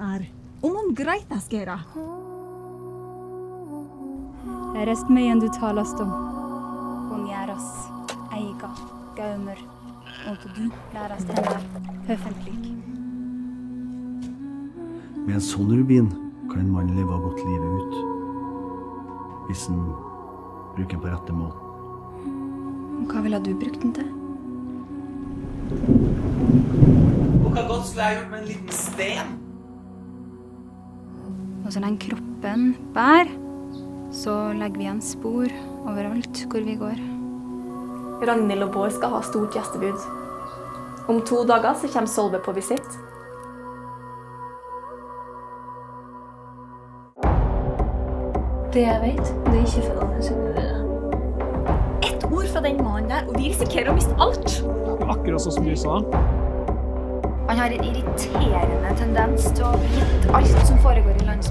er. Hun greit jeg skal gjøre. Det er rest mye du talast om. Oss eiga, gaumer, og du lærast henne høfentlig. Med en sånn rubin kan en mann leve godt livet ut. Hvis en bruker den på rette måten. Hva ville du brukt den til? Og hva godt skulle jeg gjort med en liten sten? Og så lenge kroppen bærer, så legger vi igjen spor overalt hvor vi går. Ragnhild og Bård skal ha stort gjestebud. Om to dager så kommer Solve på visitt. Det jeg vet, det er ikke for alle det. Ett ord fra den mannen der, og vi risikerer å miste alt. Akkurat sånn som du sa. Han har en irriterende tendens til å vite alt som foregår i landsbyen.